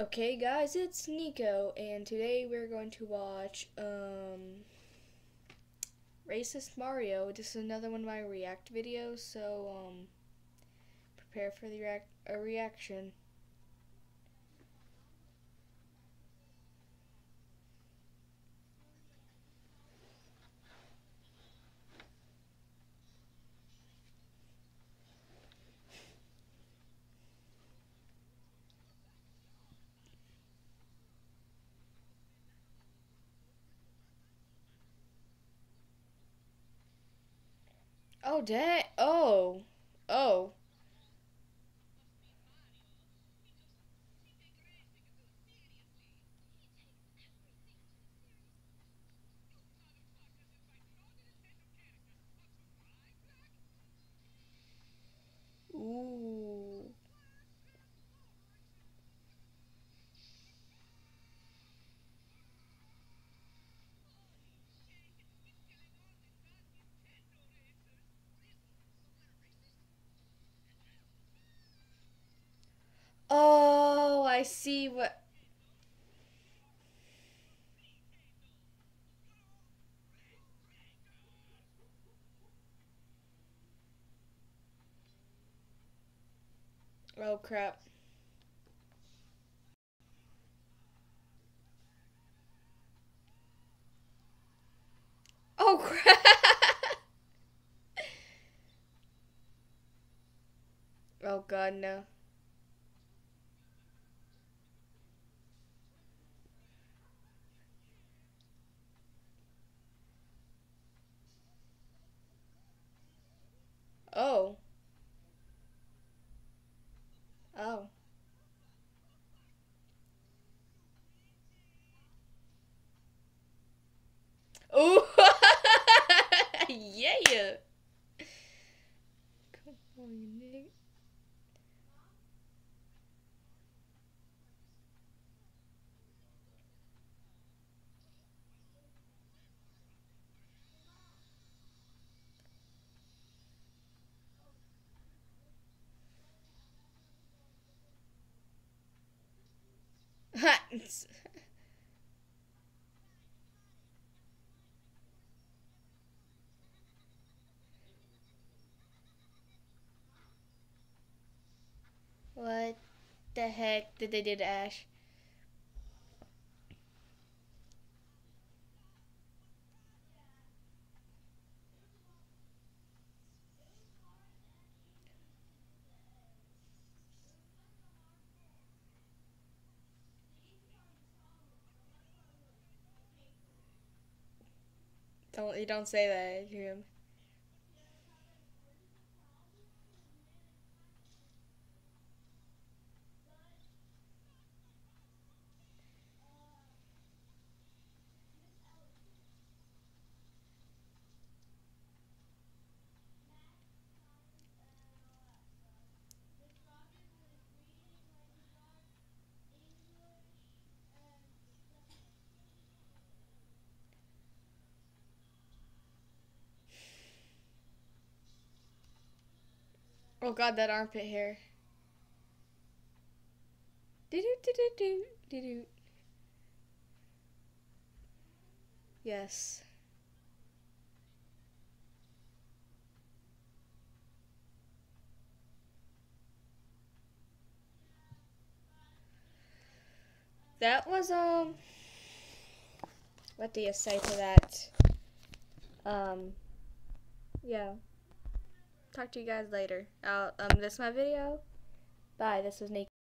Okay, guys, it's Nico, and today we're going to watch um, Racist Mario. This is another one of my React videos, so um, prepare for the react a reaction. Oh, dang. Oh. Oh. Ooh. Oh, I see what. Oh, crap. Oh, crap. Oh, God, no. Oh. Oh. Ooh. yeah. Come on, nigga. what the heck did they do to Ash? Don't you don't say that to him. Oh god, that armpit hair. Do do do do do do. Yes. That was um what do you say to that? Um yeah talk to you guys later. I'll, um, this is my video. Bye. This was Nick.